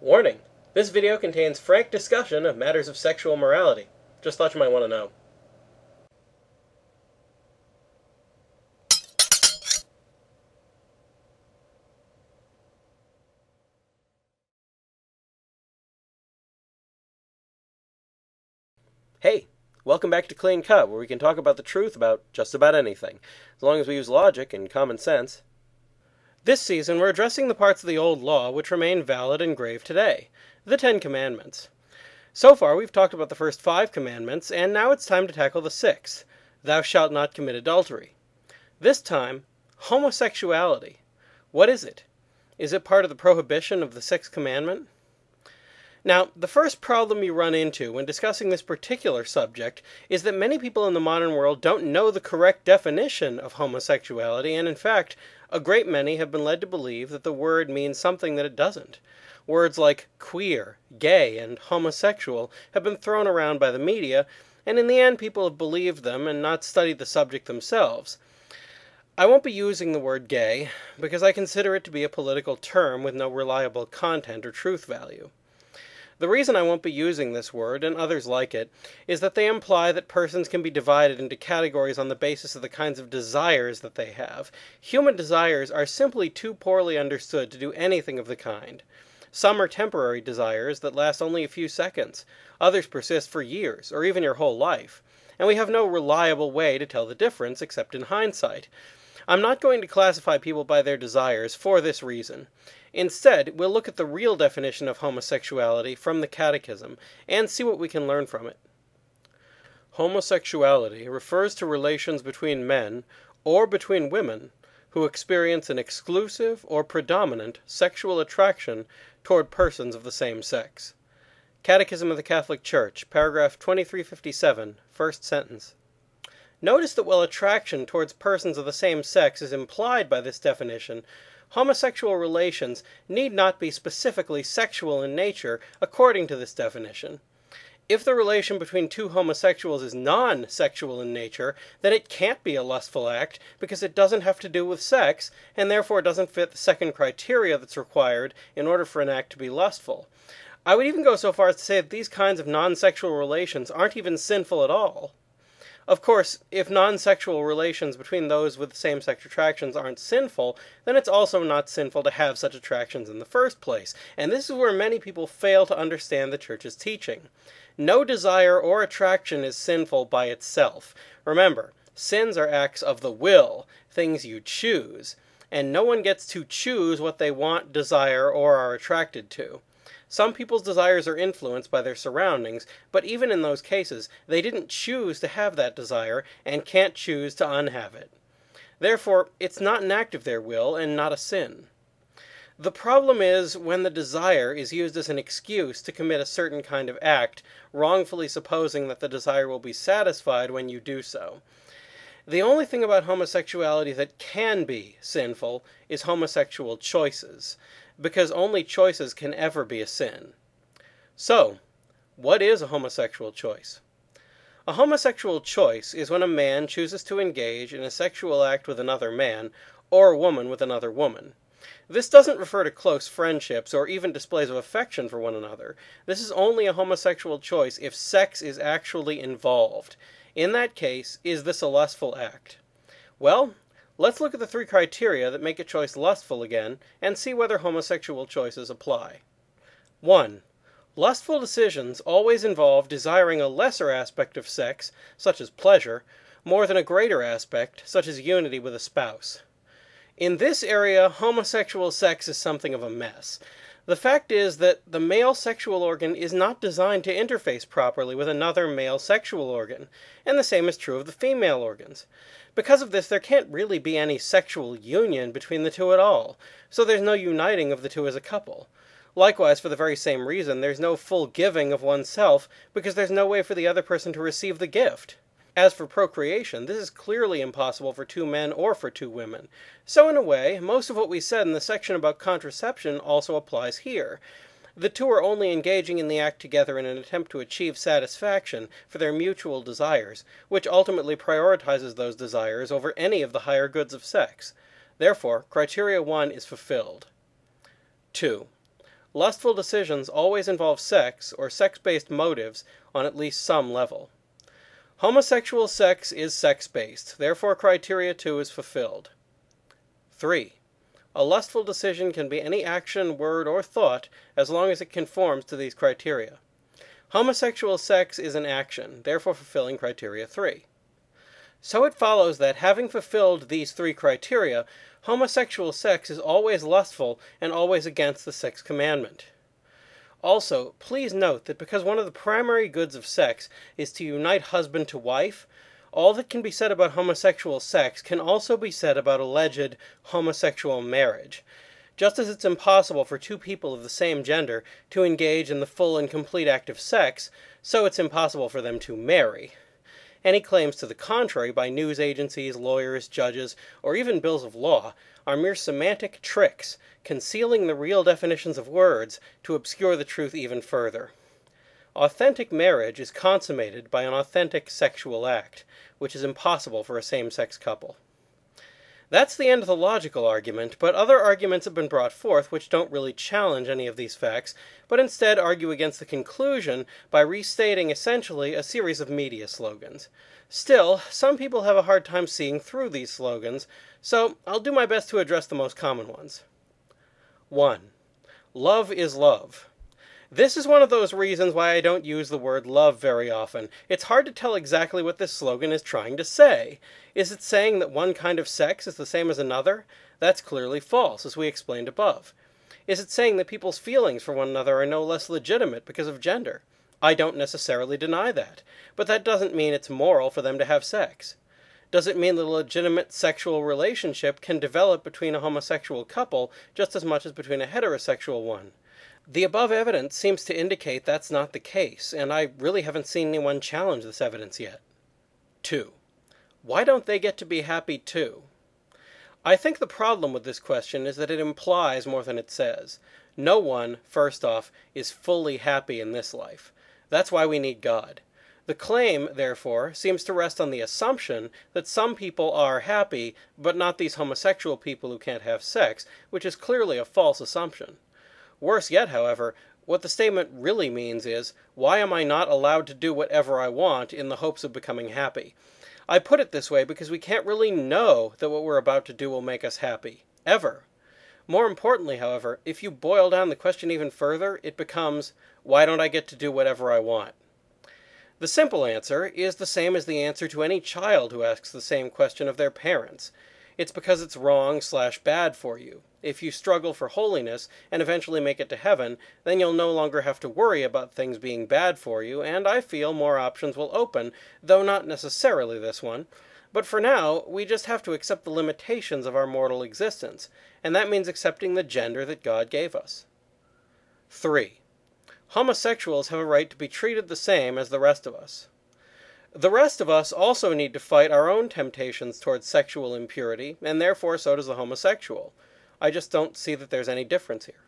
Warning! This video contains frank discussion of matters of sexual morality. Just thought you might want to know. Hey, welcome back to Clean Cut, where we can talk about the truth about just about anything, as long as we use logic and common sense. This season, we're addressing the parts of the Old Law which remain valid and grave today the Ten Commandments. So far, we've talked about the first five commandments, and now it's time to tackle the sixth Thou shalt not commit adultery. This time, homosexuality. What is it? Is it part of the prohibition of the sixth commandment? Now, the first problem you run into when discussing this particular subject is that many people in the modern world don't know the correct definition of homosexuality, and in fact, a great many have been led to believe that the word means something that it doesn't. Words like queer, gay, and homosexual have been thrown around by the media, and in the end, people have believed them and not studied the subject themselves. I won't be using the word gay because I consider it to be a political term with no reliable content or truth value. The reason I won't be using this word, and others like it, is that they imply that persons can be divided into categories on the basis of the kinds of desires that they have. Human desires are simply too poorly understood to do anything of the kind. Some are temporary desires that last only a few seconds, others persist for years, or even your whole life, and we have no reliable way to tell the difference except in hindsight. I'm not going to classify people by their desires for this reason. Instead, we'll look at the real definition of homosexuality from the Catechism and see what we can learn from it. Homosexuality refers to relations between men or between women who experience an exclusive or predominant sexual attraction toward persons of the same sex. Catechism of the Catholic Church, paragraph 2357, first sentence. Notice that while attraction towards persons of the same sex is implied by this definition, homosexual relations need not be specifically sexual in nature according to this definition. If the relation between two homosexuals is non sexual in nature, then it can't be a lustful act because it doesn't have to do with sex and therefore doesn't fit the second criteria that's required in order for an act to be lustful. I would even go so far as to say that these kinds of non sexual relations aren't even sinful at all. Of course, if non sexual relations between those with same sex attractions aren't sinful, then it's also not sinful to have such attractions in the first place. And this is where many people fail to understand the Church's teaching. No desire or attraction is sinful by itself. Remember, sins are acts of the will, things you choose, and no one gets to choose what they want, desire, or are attracted to. Some people's desires are influenced by their surroundings, but even in those cases, they didn't choose to have that desire and can't choose to unhave it. Therefore, it's not an act of their will and not a sin. The problem is when the desire is used as an excuse to commit a certain kind of act, wrongfully supposing that the desire will be satisfied when you do so. The only thing about homosexuality that can be sinful is homosexual choices because only choices can ever be a sin. So, what is a homosexual choice? A homosexual choice is when a man chooses to engage in a sexual act with another man, or a woman with another woman. This doesn't refer to close friendships or even displays of affection for one another. This is only a homosexual choice if sex is actually involved. In that case, is this a lustful act? Well, Let's look at the three criteria that make a choice lustful again and see whether homosexual choices apply. 1. Lustful decisions always involve desiring a lesser aspect of sex, such as pleasure, more than a greater aspect, such as unity with a spouse. In this area, homosexual sex is something of a mess. The fact is that the male sexual organ is not designed to interface properly with another male sexual organ, and the same is true of the female organs. Because of this, there can't really be any sexual union between the two at all, so there's no uniting of the two as a couple. Likewise, for the very same reason, there's no full giving of oneself because there's no way for the other person to receive the gift. As for procreation, this is clearly impossible for two men or for two women. So, in a way, most of what we said in the section about contraception also applies here. The two are only engaging in the act together in an attempt to achieve satisfaction for their mutual desires, which ultimately prioritizes those desires over any of the higher goods of sex. Therefore, criteria 1 is fulfilled. 2. lustful decisions always involve sex or sex based motives on at least some level. Homosexual sex is sex based, therefore, criteria 2 is fulfilled. 3. A lustful decision can be any action, word, or thought as long as it conforms to these criteria. Homosexual sex is an action, therefore fulfilling criteria 3. So it follows that, having fulfilled these three criteria, homosexual sex is always lustful and always against the sixth commandment. Also, please note that because one of the primary goods of sex is to unite husband to wife, all that can be said about homosexual sex can also be said about alleged homosexual marriage. Just as it's impossible for two people of the same gender to engage in the full and complete act of sex, so it's impossible for them to marry. Any claims to the contrary by news agencies, lawyers, judges, or even bills of law are mere semantic tricks, concealing the real definitions of words to obscure the truth even further. Authentic marriage is consummated by an authentic sexual act, which is impossible for a same sex couple. That's the end of the logical argument, but other arguments have been brought forth which don't really challenge any of these facts, but instead argue against the conclusion by restating essentially a series of media slogans. Still, some people have a hard time seeing through these slogans, so I'll do my best to address the most common ones. 1. Love is love. This is one of those reasons why I don't use the word love very often. It's hard to tell exactly what this slogan is trying to say. Is it saying that one kind of sex is the same as another? That's clearly false, as we explained above. Is it saying that people's feelings for one another are no less legitimate because of gender? I don't necessarily deny that, but that doesn't mean it's moral for them to have sex. Does it mean that a legitimate sexual relationship can develop between a homosexual couple just as much as between a heterosexual one? The above evidence seems to indicate that's not the case, and I really haven't seen anyone challenge this evidence yet. 2. Why don't they get to be happy too? I think the problem with this question is that it implies more than it says. No one, first off, is fully happy in this life. That's why we need God. The claim, therefore, seems to rest on the assumption that some people are happy, but not these homosexual people who can't have sex, which is clearly a false assumption. Worse yet, however, what the statement really means is, why am I not allowed to do whatever I want in the hopes of becoming happy? I put it this way because we can't really know that what we're about to do will make us happy. Ever. More importantly, however, if you boil down the question even further, it becomes, why don't I get to do whatever I want? The simple answer is the same as the answer to any child who asks the same question of their parents. It's because it's wrong slash bad for you. If you struggle for holiness and eventually make it to heaven, then you'll no longer have to worry about things being bad for you, and I feel more options will open, though not necessarily this one. But for now, we just have to accept the limitations of our mortal existence, and that means accepting the gender that God gave us. 3. Homosexuals have a right to be treated the same as the rest of us. The rest of us also need to fight our own temptations towards sexual impurity, and therefore so does the homosexual. I just don't see that there's any difference here.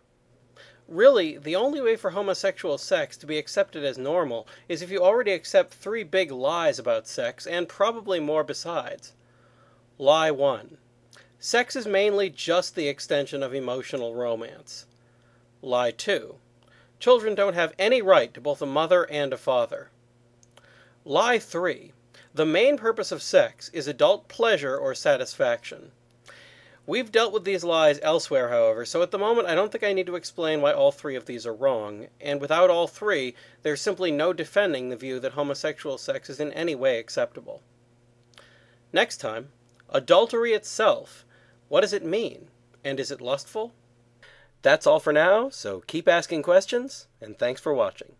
Really, the only way for homosexual sex to be accepted as normal is if you already accept three big lies about sex, and probably more besides. Lie 1 Sex is mainly just the extension of emotional romance. Lie 2 Children don't have any right to both a mother and a father. Lie 3 The main purpose of sex is adult pleasure or satisfaction. We've dealt with these lies elsewhere, however, so at the moment I don't think I need to explain why all three of these are wrong, and without all three, there's simply no defending the view that homosexual sex is in any way acceptable. Next time, adultery itself. What does it mean? And is it lustful? That's all for now, so keep asking questions, and thanks for watching.